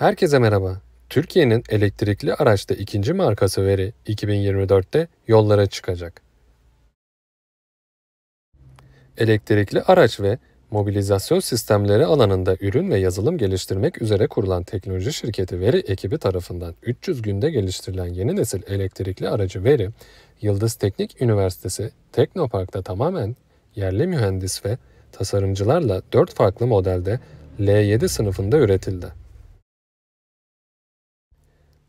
Herkese merhaba. Türkiye'nin elektrikli araçta ikinci markası Veri 2024'te yollara çıkacak. Elektrikli araç ve mobilizasyon sistemleri alanında ürün ve yazılım geliştirmek üzere kurulan teknoloji şirketi Veri ekibi tarafından 300 günde geliştirilen yeni nesil elektrikli aracı Veri, Yıldız Teknik Üniversitesi Teknopark'ta tamamen yerli mühendis ve tasarımcılarla 4 farklı modelde L7 sınıfında üretildi.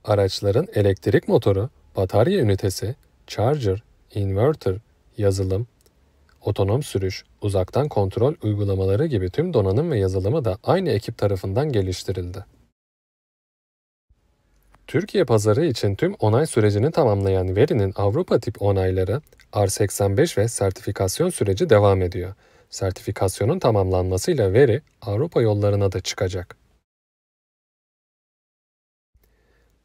Araçların elektrik motoru, batarya ünitesi, charger, inverter, yazılım, otonom sürüş, uzaktan kontrol uygulamaları gibi tüm donanım ve yazılımı da aynı ekip tarafından geliştirildi. Türkiye pazarı için tüm onay sürecini tamamlayan Veri'nin Avrupa tip onayları R85 ve sertifikasyon süreci devam ediyor. Sertifikasyonun tamamlanmasıyla Veri Avrupa yollarına da çıkacak.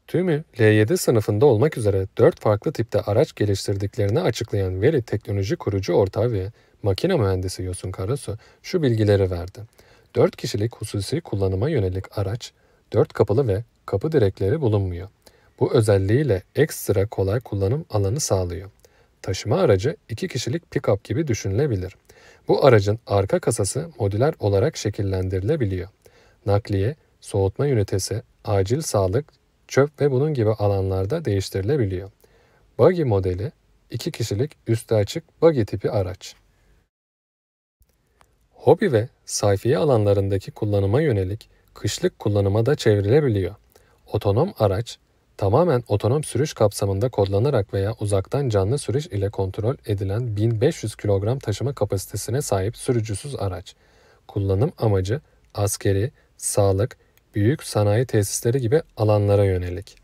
Tümü L7 sınıfında olmak üzere 4 farklı tipte araç geliştirdiklerini açıklayan Veri Teknoloji kurucu ortağı ve makine mühendisi Yosun Karasu şu bilgileri verdi. 4 kişilik hususi kullanıma yönelik araç, 4 kapılı ve kapı direkleri bulunmuyor. Bu özelliğiyle ekstra kolay kullanım alanı sağlıyor. Taşıma aracı 2 kişilik pick-up gibi düşünülebilir. Bu aracın arka kasası modüler olarak şekillendirilebiliyor. Nakliye, soğutma ünitesi, acil sağlık, çöp ve bunun gibi alanlarda değiştirilebiliyor. Buggy modeli 2 kişilik üstü açık buggy tipi araç. Hobi ve sayfiye alanlarındaki kullanıma yönelik kışlık kullanıma da çevrilebiliyor. Otonom araç, tamamen otonom sürüş kapsamında kodlanarak veya uzaktan canlı sürüş ile kontrol edilen 1500 kilogram taşıma kapasitesine sahip sürücüsüz araç. Kullanım amacı askeri, sağlık, büyük sanayi tesisleri gibi alanlara yönelik.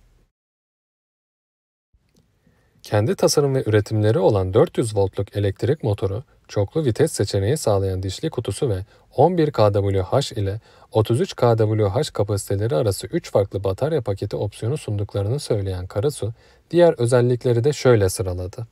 Kendi tasarım ve üretimleri olan 400 voltluk elektrik motoru, çoklu vites seçeneği sağlayan dişli kutusu ve 11 kWh ile 33 kWh kapasiteleri arası 3 farklı batarya paketi opsiyonu sunduklarını söyleyen Karasu, diğer özellikleri de şöyle sıraladı.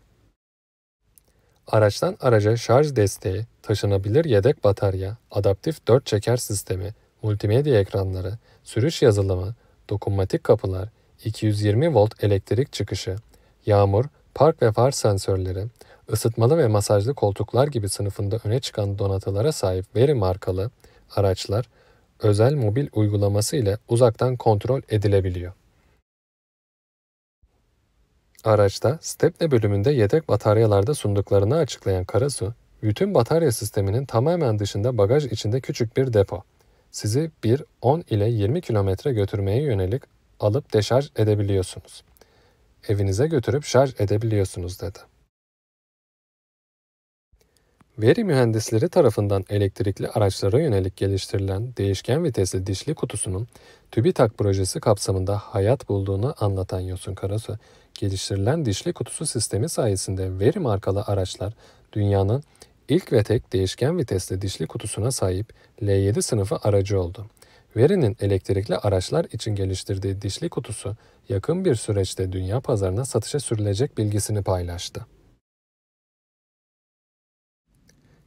Araçtan araca şarj desteği, taşınabilir yedek batarya, adaptif 4 çeker sistemi, multimedya ekranları, sürüş yazılımı, dokunmatik kapılar, 220 volt elektrik çıkışı, yağmur, park ve far sensörleri, ısıtmalı ve masajlı koltuklar gibi sınıfında öne çıkan donatılara sahip veri markalı araçlar, özel mobil uygulaması ile uzaktan kontrol edilebiliyor. Araçta Stepne bölümünde yedek bataryalarda sunduklarını açıklayan Karasu, bütün batarya sisteminin tamamen dışında bagaj içinde küçük bir depo sizi bir 10 ile 20 kilometre götürmeye yönelik alıp deşarj edebiliyorsunuz. Evinize götürüp şarj edebiliyorsunuz dedi. Veri mühendisleri tarafından elektrikli araçlara yönelik geliştirilen değişken vitesli dişli kutusunun TÜBİTAK projesi kapsamında hayat bulduğunu anlatan Yosun Karasu, geliştirilen dişli kutusu sistemi sayesinde veri markalı araçlar dünyanın İlk ve tek değişken vitesli dişli kutusuna sahip L7 sınıfı aracı oldu. Veri'nin elektrikli araçlar için geliştirdiği dişli kutusu yakın bir süreçte dünya pazarına satışa sürülecek bilgisini paylaştı.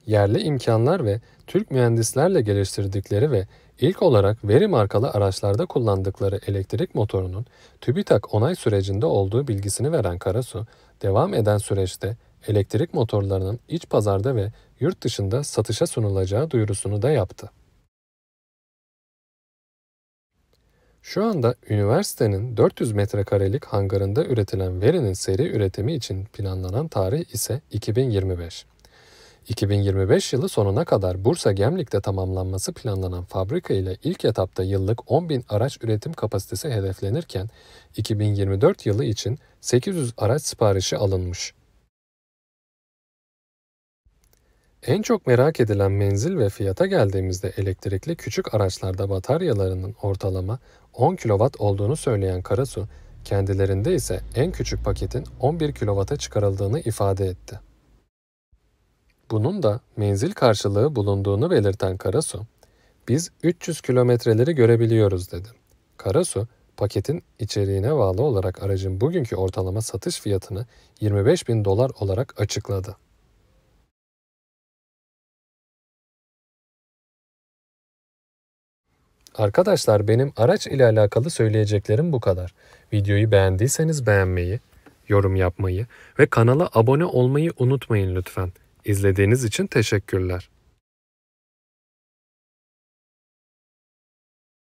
Yerli imkanlar ve Türk mühendislerle geliştirdikleri ve ilk olarak veri markalı araçlarda kullandıkları elektrik motorunun TÜBİTAK onay sürecinde olduğu bilgisini veren Karasu, devam eden süreçte elektrik motorlarının iç pazarda ve yurt dışında satışa sunulacağı duyurusunu da yaptı. Şu anda üniversitenin 400 metrekarelik hangarında üretilen verinin seri üretimi için planlanan tarih ise 2025. 2025 yılı sonuna kadar Bursa Gemlik'te tamamlanması planlanan fabrika ile ilk etapta yıllık 10 bin araç üretim kapasitesi hedeflenirken 2024 yılı için 800 araç siparişi alınmış. En çok merak edilen menzil ve fiyata geldiğimizde elektrikli küçük araçlarda bataryalarının ortalama 10 kW olduğunu söyleyen Karasu, kendilerinde ise en küçük paketin 11 kW'a çıkarıldığını ifade etti. Bunun da menzil karşılığı bulunduğunu belirten Karasu, biz 300 kilometreleri görebiliyoruz dedi. Karasu, paketin içeriğine bağlı olarak aracın bugünkü ortalama satış fiyatını 25 bin dolar olarak açıkladı. Arkadaşlar benim araç ile alakalı söyleyeceklerim bu kadar. Videoyu beğendiyseniz beğenmeyi, yorum yapmayı ve kanala abone olmayı unutmayın lütfen. İzlediğiniz için teşekkürler.